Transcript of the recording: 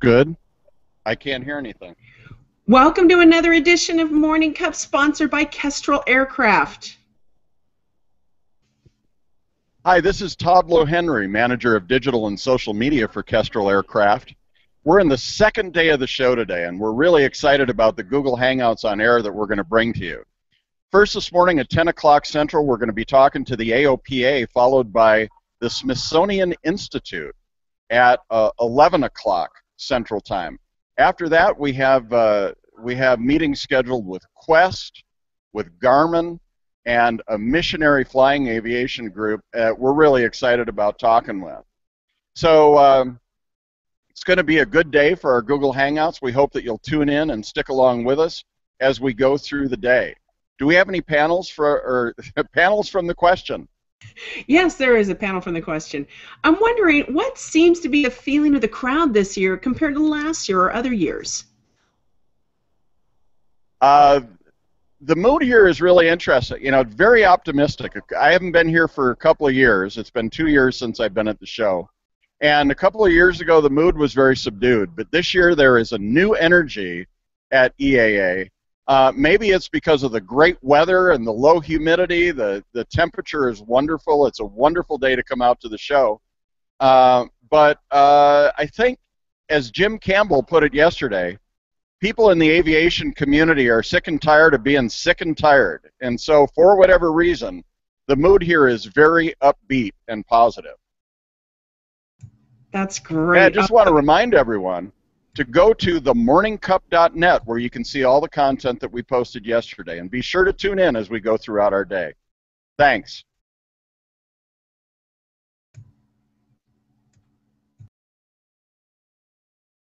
Good. I can't hear anything. Welcome to another edition of Morning Cup, sponsored by Kestrel Aircraft. Hi, this is Todd Lohenry, manager of digital and social media for Kestrel Aircraft. We're in the second day of the show today, and we're really excited about the Google Hangouts on Air that we're going to bring to you. First this morning at 10 o'clock Central, we're going to be talking to the AOPA, followed by the Smithsonian Institute at uh, 11 o'clock Central Time. After that, we have uh, we have meetings scheduled with Quest, with Garmin, and a missionary flying aviation group. We're really excited about talking with. So um, it's going to be a good day for our Google Hangouts. We hope that you'll tune in and stick along with us as we go through the day. Do we have any panels for or panels from the question? Yes, there is a panel from the question. I'm wondering what seems to be the feeling of the crowd this year compared to last year or other years? Uh, the mood here is really interesting. You know, very optimistic. I haven't been here for a couple of years. It's been two years since I've been at the show. And a couple of years ago, the mood was very subdued. But this year, there is a new energy at EAA uh, maybe it's because of the great weather and the low humidity. The, the temperature is wonderful. It's a wonderful day to come out to the show. Uh, but uh, I think, as Jim Campbell put it yesterday, people in the aviation community are sick and tired of being sick and tired. And so, for whatever reason, the mood here is very upbeat and positive. That's great. And I just want to remind everyone to go to themorningcup.net where you can see all the content that we posted yesterday. And be sure to tune in as we go throughout our day. Thanks.